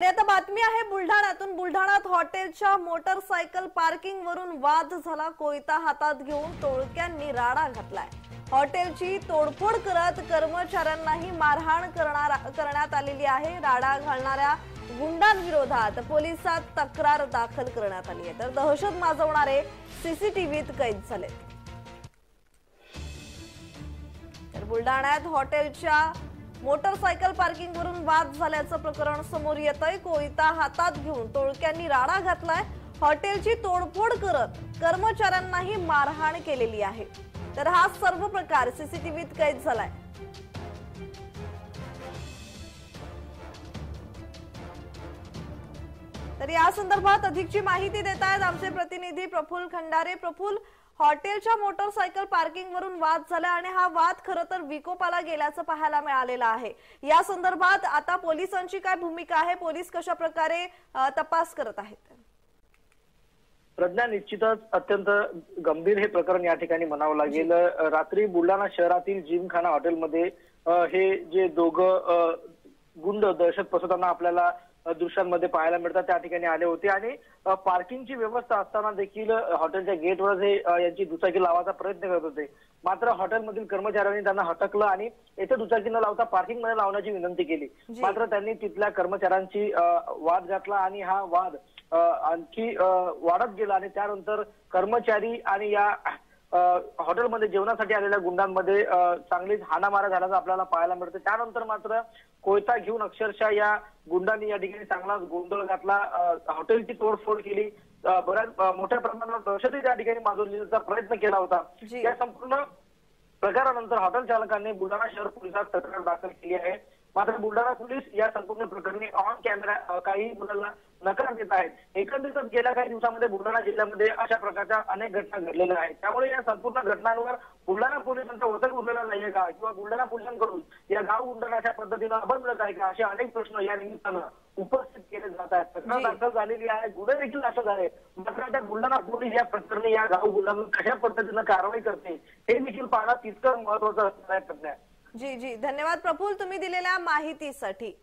आता बातमी आहे बुलढाण्यातून. बुलढाण्यात हॉटेलच्या मोटरसायकल पार्किंग वरून वाद झाला. कोयता हातात घेऊन टोळक्यांनी राडा घातलाय. हॉटेलची तोडफोड करत कर्मचाऱ्यांनाही मारहाण करणार करण्यात आलेली आहे. राडा घालणाऱ्या गुंडांविरोधात पोलिसात तक्रार दाखल करण्यात आली आहे. तर दहशत माजवणारे सीसीटीव्हीत कैद झाले तर बुलढाण्यात हॉटेलच्या मोटरसायकल पार्किंगवरून वाद झाल्याचं प्रकरण समोर येत आहे कोयता हातात घेऊन टोळक्यांनी राडा घातलाय. हॉटेलची तोडफोड करत कर्मचाऱ्यांनाही मारहाण केलेली आहे. तर हा सर्व प्रकार सीसीटीव्हीत कैद झालाय. तर या संदर्भात अधिकची माहिती देत आहेत आमचे प्रतिनिधी प्रफुल खंडारे. प्रफुल हॉटेलच्या मोटरसायकल पार्किंग वरून वाद झाला आणि हा वाद खरं तर विकोपाला गेल्याचं पाहायला मिळालेलं आहे. या संदर्भात आता पोलिसांची काय भूमिका आहे? पोलीस कशा प्रकारे तपास करत आहेत? प्रज्ञा निश्चितच अत्यंत गंभीर हे प्रकरण या ठिकाणी म्हणावं लागेल. रात्री बुलढाणा शहरातील जिमखाना हॉटेलमध्ये हे जे दोघं गुंड दहशत पसरताना आपल्याला दृश्यांमध्ये पाहायला मिळतात त्या ठिकाणी आले होते. आणि पार्किंगची व्यवस्था असताना देखील हॉटेलच्या गेटवर हे यांची दुचाकी लावायचा प्रयत्न करत होते. मात्र हॉटेलमधील कर्मचाऱ्यांनी त्यांना हटकलं आणि येथे दुचाकी न लावता पार्किंगमध्ये लावण्याची विनंती केली. मात्र त्यांनी तिथल्या कर्मचाऱ्यांची वाद घातला आणि हा वाद आणखी वाढत गेला. आणि त्यानंतर कर्मचारी आणि या हॉटेलमध्ये जेवणासाठी आलेल्या गुंडांमध्ये चांगलीच हाणामारा झाल्याचं आपल्याला पाहायला मिळतं. त्यानंतर मात्र कोयता घेऊन अक्षरशः या गुंडांनी या ठिकाणी चांगलाच गोंधळ घातला. हॉटेलची तोडफोड केली. बऱ्याच मोठ्या प्रमाणात दहशतही त्या ठिकाणी माजवण्याचा प्रयत्न केला होता. या संपूर्ण प्रकारानंतर हॉटेल चालकांनी बुलढाणा शहर पोलिसात तक्रार दाखल केली आहे. मात्र बुलढाणा पोलीस या संपूर्ण प्रकरणी ऑन कॅमेरा काही मुलांना नकार देत आहेत. एकंदरीतच गेल्या काही दिवसामध्ये बुलढाणा जिल्ह्यामध्ये अशा प्रकारच्या अनेक घटना घडलेल्या आहेत. त्यामुळे या संपूर्ण घटनांवर बुलढाणा पोलिसांचा वचक उरलेला नाहीये का? किंवा बुलढाणा पोलिसांकडून या गाव अशा पद्धतीनं मिळत आहे का? असे अनेक प्रश्न या निमित्तानं उपस्थित केले जात आहेत. तक्रार. दाखल झालेली आहे. गुन्हे देखील दाखल झाले. मात्र आता बुलढाणा पोलीस या प्रकरणी या गाव गुंडांवर कशा पद्धतीनं कारवाई करते हे देखील पाहणं तितकं महत्वाचं असणार आहे जी जी. धन्यवाद प्रफुल्ल तुम्ही दिलेल्या माहितीसाठी.